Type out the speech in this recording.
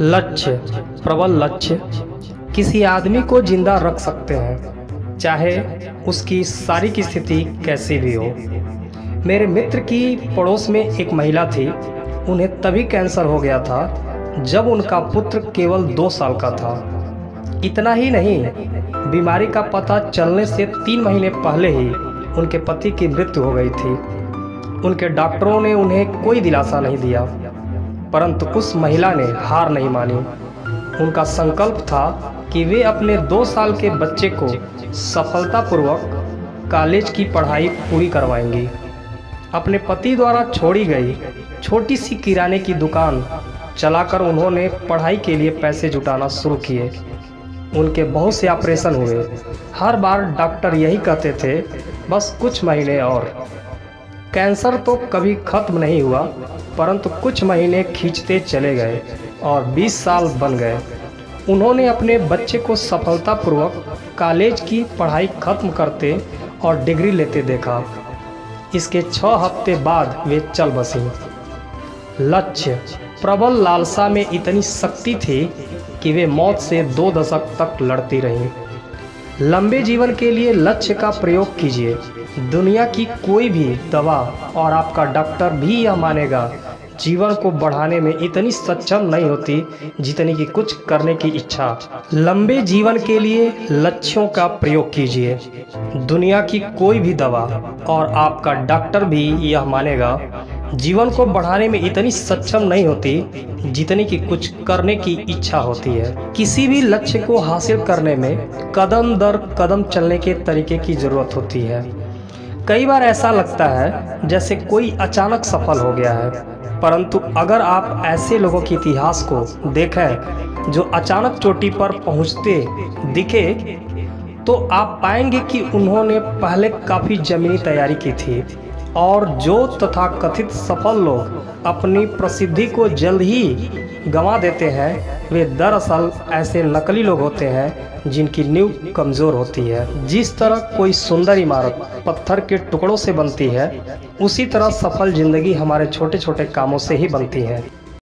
लक्ष्य, प्रबल लक्ष्य। किसी आदमी को ज़िंदा रख सकते हैं, चाहे उसकी सारी की स्थिति कैसी भी हो। मेरे मित्र की पड़ोस में एक महिला थी, उन्हें तभी कैंसर हो गया था, जब उनका पुत्र केवल दो साल का था। इतना ही नहीं, बीमारी का पता चलने से तीन महीने पहले ही उनके पति की मृत्यु हो गई थी। उनके डॉक्टरों ने उन्हें कोई दिलासा नहीं दिया। परंतु उस महिला ने हार नहीं मानी। उनका संकल्प था कि वे अपने दो साल के बच्चे को सफलतापूर्वक कॉलेज की पढ़ाई पूरी करवाएँगी। अपने पति द्वारा छोड़ी गई छोटी सी किराने की दुकान चलाकर उन्होंने पढ़ाई के लिए पैसे जुटाना शुरू किए। उनके बहुत से ऑपरेशन हुए। हर बार डॉक्टर यही कहते थे, बस कुछ महीने और। कैंसर तो कभी खत्म नहीं हुआ। परंतु कुछ महीने खींचते चले गए और 20 साल बन गए। उन्होंने अपने बच्चे को सफलतापूर्वक कॉलेज की पढ़ाई खत्म करते और डिग्री लेते देखा। इसके छः हफ़्ते बाद वे चल बसी। लक्ष्य, प्रबल लालसा में इतनी शक्ति थी कि वे मौत से दो दशक तक लड़ती रहीं। लंबे जीवन के लिए लक्ष्य का प्रयोग कीजिए। दुनिया की कोई भी दवा और आपका डॉक्टर भी यह मानेगा जीवन को बढ़ाने में इतनी सक्षम नहीं होती जितनी कि कुछ करने की इच्छा। लंबे जीवन के लिए लक्ष्यों का प्रयोग कीजिए। दुनिया की कोई भी दवा और आपका डॉक्टर भी यह मानेगा, जीवन को बढ़ाने में इतनी सक्षम नहीं होती जितनी कि कुछ करने की इच्छा होती है। किसी भी लक्ष्य को हासिल करने में कदम दर कदम चलने के तरीके की ज़रूरत होती है। कई बार ऐसा लगता है जैसे कोई अचानक सफल हो गया है। परंतु अगर आप ऐसे लोगों के इतिहास को देखें जो अचानक चोटी पर पहुँचते दिखे तो आप पाएँगे कि उन्होंने पहले काफ़ी ज़मीनी तैयारी की थी और जो तथा कथित सफल लोग अपनी प्रसिद्धि को जल्द ही गंवा देते हैं वे दरअसल ऐसे नकली लोग होते हैं जिनकी नींव कमज़ोर होती है। जिस तरह कोई सुंदर इमारत पत्थर के टुकड़ों से बनती है, उसी तरह सफल ज़िंदगी हमारे छोटे छोटे कामों से ही बनती है।